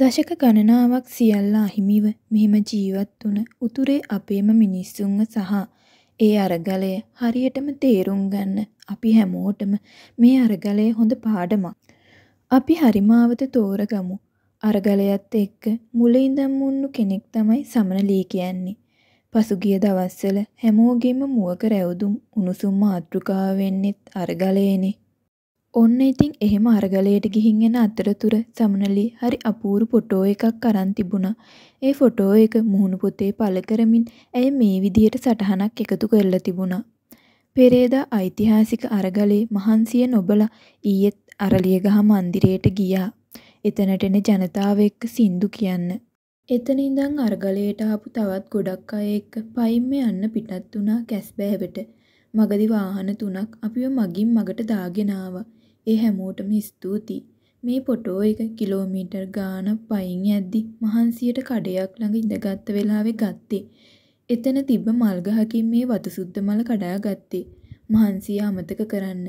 දශක ගණනාවක් සියල්ල අහිමිව මෙහෙම ජීවත් වුණ උතුරේ අපේම මිනිස්සුන්ව සහ ඒ අරගලය හරියටම තේරුම් ගන්න අපි හැමෝටම මේ අරගලය හොඳ පාඩමක්. අපි හරි මාවත තෝරගමු. අරගලයත් එක්ක මුල ඉඳන්ම උන්නු කෙනෙක් තමයි සමන ලී කියන්නේ. පසුගිය දවස්වල හැමෝගෙම මුවක රැවුදුම් උණුසුම් මාතෘකාව වෙන්නෙත් අරගලයනේ. ඔන්න ඉතින් එහෙම අරගලයට ගිහින් එන අතරතුර සමනලී හරි අපූරු ෆොටෝ එකක් අරන් තිබුණා. ඒ ෆොටෝ එක මුහුණු පොතේ පළ කරමින් ඇය මේ විදියට සටහනක් එකතු කරලා තිබුණා. පෙරේදා ඓතිහාසික අරගලේ මහන්සිය නොබලා ඊයේත් අරලියගහ මන්දිරයට ගියා. එතනට එන ජනතාව එක්ක සින්දු කියන්න. එතන ඉඳන් අරගලයට ආපු තවත් ගොඩක් අය එක්ක පයින්ම යන්න පිටත් වුණා කැස්බෑවට. මගදී වාහන තුනක් අපිව මගින් මගට දාගෙන ආවා. ඒ හැමෝටම ස්තුතියි. මේ ෆොටෝ එක කිලෝමීටර් ගාණක් පයින් යද්දි මහන්සියට කඩයක් ළඟ ඉඳගත්ත වෙලාවේ ගත්තේ. එතන තිබ්බ මල් ගහකින් මේ වතු සුද්ද මල කඩා ගත්තේ. මහන්සිය අමතක කරන්න.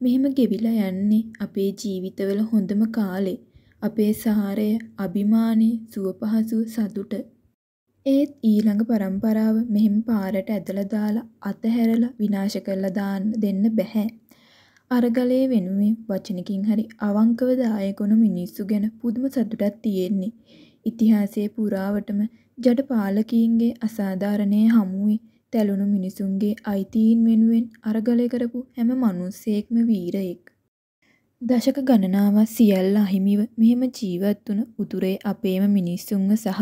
මෙහෙම ගෙවිලා යන්නේ අපේ ජීවිතවල හොඳම කාලේ. අපේ සාරය, අභිමානය, සුව පහසුව, සතුට. ඒත් ඊළඟ පරම්පරාව මෙහෙම පාරට ඇදලා දාලා අතහැරලා විනාශ කරලා දාන්න දෙන්න බැහැ. අරගලය වෙනුවෙන් වචනකින් හරි අවංකව දායක වුණු මිනිස්සු ගැන පුදුම සතුටක් තියෙන්නේ. ඉතිහාසයේ පුරාවටම ජඩ පාලකීන්ගේ අසාධාරණයේ හමුවේ තැළුණු මිනිසුන්ගේ අයිතීන් වෙනුවෙන් අරගලය කරපු හැම මනුස්සයෙක්ම වීරයෙක්. දශක ගණනාවක් සියල්ල අහිමිව මෙහෙම ජීවත් වුණ උතුරේ අපේම මිනිස්සුන්ව සහ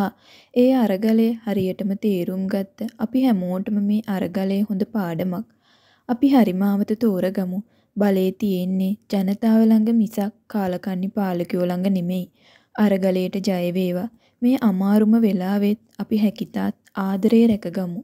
ඒ අරගලය හරියටම තේරුම් ගත්ත අපි හැමෝටම මේ අරගලය හොඳ පාඩමක්. අපි හරි මාවත තෝරගමු. බලය තියෙන්නේ ජනතාව ළඟ මිසක් කාලකන්නි පාලකයෝ ළඟ නෙමෙයි. අරගලයට ජය වේවා. මේ අමාරුම වෙලාවෙත් අපි හැකිතාක් ආදරේ රැකගමු.